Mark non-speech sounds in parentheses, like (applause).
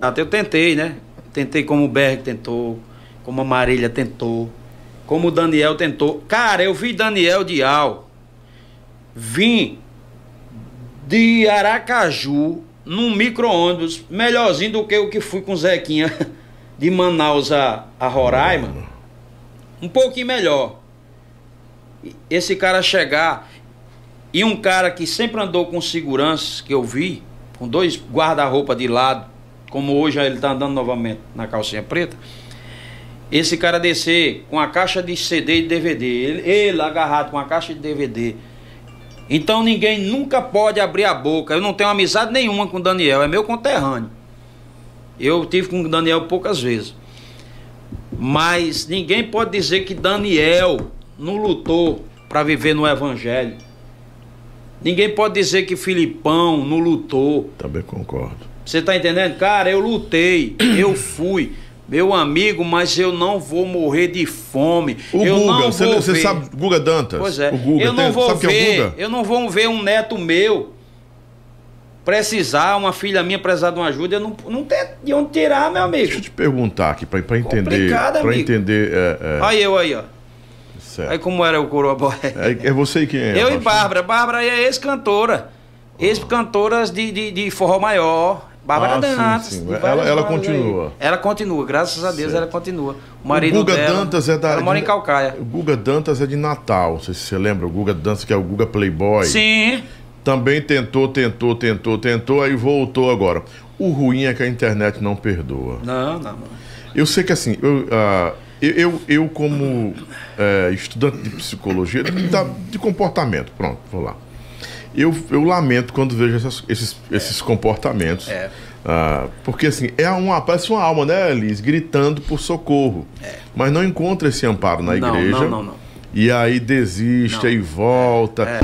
Até eu tentei, né? Tentei como o Berg tentou, como a Marília tentou, como o Daniel tentou. Cara, eu vi Daniel Dial vim de Aracaju num micro-ônibus, melhorzinho do que o que fui com o Zequinha (laughs) de Manaus a, a Roraima. Um pouquinho melhor. Esse cara chegar e um cara que sempre andou com segurança, que eu vi, com dois guarda-roupa de lado, como hoje ele está andando novamente na calcinha preta, esse cara descer com a caixa de CD e DVD, ele, ele agarrado com a caixa de DVD, então ninguém nunca pode abrir a boca. Eu não tenho amizade nenhuma com o Daniel, é meu conterrâneo. Eu tive com o Daniel poucas vezes. Mas ninguém pode dizer que Daniel não lutou para viver no evangelho. Ninguém pode dizer que Filipão não lutou. Também concordo. Você está entendendo? Cara, eu lutei, (clears throat) eu fui. Meu amigo, mas eu não vou morrer de fome. O eu Guga, não você, vou você ver. sabe, Guga Dantas? Pois é. O Guga, eu não tem- vou é o ver. Guga? Eu não vou ver um neto meu precisar, uma filha minha precisar de uma ajuda. Eu não, não tenho de onde tirar, meu amigo. Deixa eu te perguntar aqui, para entender. Para entender. É, é, Aí eu aí, ó. Certo. Aí como era o coroa boy. É, é você quem é? eu e? Bárbara. Bárbara é ex-cantora. Ex-cantoras de, de, de forró maior. Bárbara Ah, sim, Dantas. sim. de Ela- ela continua. aí. Ela continua, graças a Deus Certo. ela continua. O marido o Guga dela, Dantas é da. Ela mora de- em Calcaia. O Guga Dantas é de Natal. Não sei se você lembra. O Guga Dantas, que é o Guga Playboy. Sim. Também tentou, tentou, tentou, tentou, aí voltou agora. O ruim é que a internet não perdoa. Não, não. Eu sei que assim, eu, ah, eu, eu, eu como eh, estudante de psicologia, de comportamento, pronto, vou lá. Eu, eu lamento quando vejo essas- esses, esses comportamentos. É. Ah, porque assim, é uma, parece uma alma, né, Liz, gritando por socorro. Mas não encontra esse amparo na É. Não, igreja. não, não, não. E aí desiste, Não. aí volta. É.